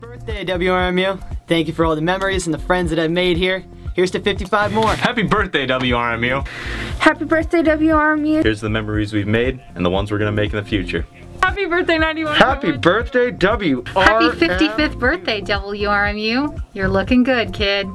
Birthday, WRMU. Thank you for all the memories and the friends that I've made here. Here's to 55 more. Happy birthday, WRMU. Happy birthday, WRMU. Here's the memories we've made and the ones we're gonna make in the future. Happy birthday, 91. Happy birthday, WRMU. Happy 55th birthday, WRMU. You're looking good, kid.